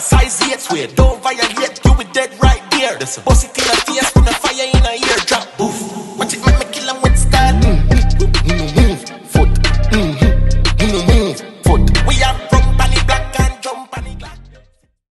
size 8 weight. Don't violate, you with dead right there. it in a face, put a fire in